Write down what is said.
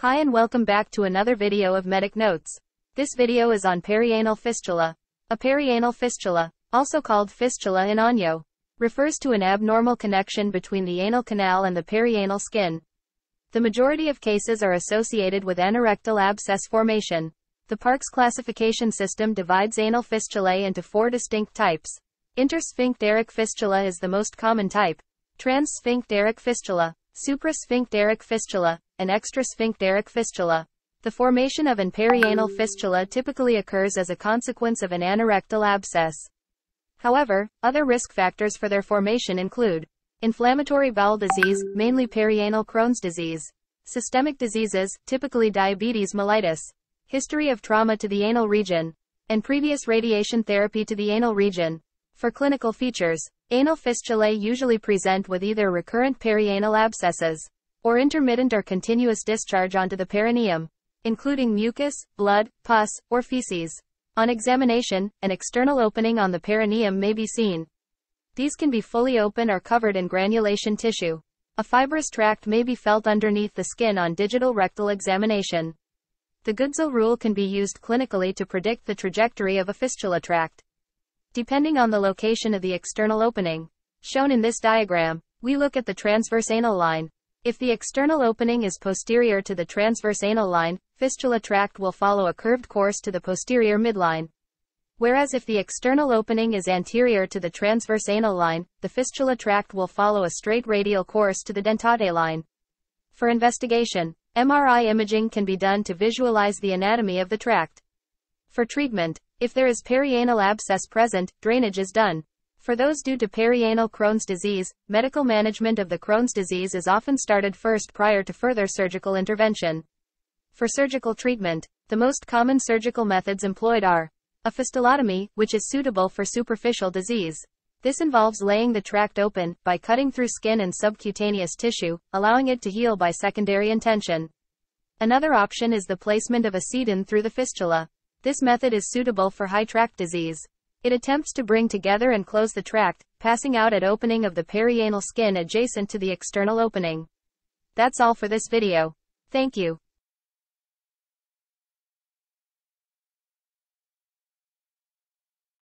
Hi and welcome back to another video of Medic Notes. This video is on perianal fistula. A perianal fistula, also called fistula in ano, refers to an abnormal connection between the anal canal and the perianal skin. The majority of cases are associated with anorectal abscess formation. The Parkes classification system divides anal fistulae into four distinct types. Intersphincteric fistula is the most common type. Transsphincteric fistula, suprasphincteric fistula, and extrasphincteric fistula. The formation of an perianal fistula typically occurs as a consequence of an anorectal abscess. However, other risk factors for their formation include inflammatory bowel disease, mainly perianal Crohn's disease, systemic diseases, typically diabetes mellitus, history of trauma to the anal region, and previous radiation therapy to the anal region. For clinical features, anal fistulae usually present with either recurrent perianal abscesses or intermittent or continuous discharge onto the perineum, including mucus, blood, pus, or feces. On examination, an external opening on the perineum may be seen. These can be fully open or covered in granulation tissue. A fibrous tract may be felt underneath the skin on digital rectal examination. The Goodsall rule can be used clinically to predict the trajectory of a fistula tract depending on the location of the external opening. Shown in this diagram, we look at the transverse anal line. If the external opening is posterior to the transverse anal line, fistula tract will follow a curved course to the posterior midline. Whereas if the external opening is anterior to the transverse anal line, the fistula tract will follow a straight radial course to the dentate line. For investigation, MRI imaging can be done to visualize the anatomy of the tract. For treatment, if there is perianal abscess present, drainage is done. For those due to perianal Crohn's disease, medical management of the Crohn's disease is often started first prior to further surgical intervention. For surgical treatment, the most common surgical methods employed are a fistulotomy, which is suitable for superficial disease. This involves laying the tract open by cutting through skin and subcutaneous tissue, allowing it to heal by secondary intention. Another option is the placement of a seton through the fistula. This method is suitable for high tract disease. It attempts to bring together and close the tract, passing out at opening of the perianal skin adjacent to the external opening. That's all for this video. Thank you.